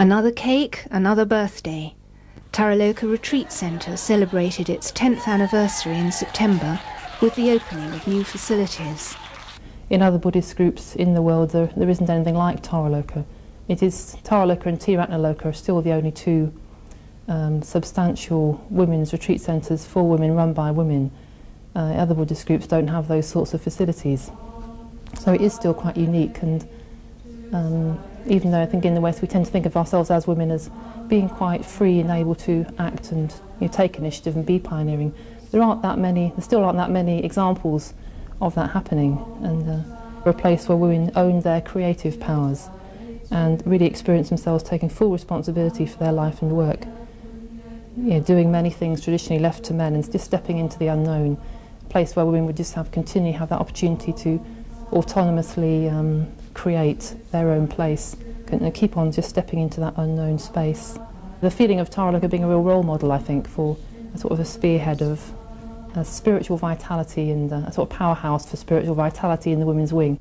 Another cake, another birthday. Taraloka Retreat Centre celebrated its 10th anniversary in September with the opening of new facilities. In other Buddhist groups in the world, there, there isn't anything like Taraloka. It is Taraloka and Tiratanaloka are still the only two um, substantial women's retreat centres for women run by women. Uh, other Buddhist groups don't have those sorts of facilities. So it is still quite unique and um, even though I think in the West we tend to think of ourselves as women as being quite free and able to act and you know, take initiative and be pioneering, there aren't that many, there still aren't that many examples of that happening and uh, a place where women own their creative powers and really experience themselves taking full responsibility for their life and work. You know, doing many things traditionally left to men and just stepping into the unknown, a place where women would just have continually have that opportunity to autonomously um, create their own place and keep on just stepping into that unknown space. The feeling of Taraloka being a real role model, I think, for a sort of a spearhead of uh, spiritual vitality and a sort of powerhouse for spiritual vitality in the women's wing.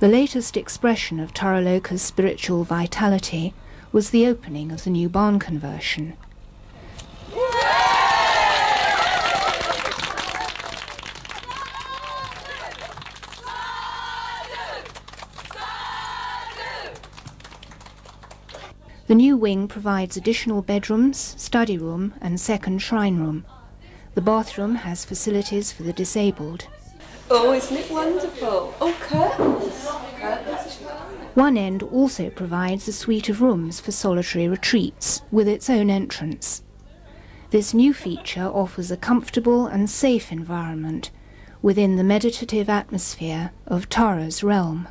The latest expression of Taraloka's spiritual vitality was the opening of the new barn conversion. The new wing provides additional bedrooms, study room and second shrine room. The bathroom has facilities for the disabled. Oh, isn't it wonderful? Oh, curtains. curtains. One end also provides a suite of rooms for solitary retreats with its own entrance. This new feature offers a comfortable and safe environment within the meditative atmosphere of Tara's realm.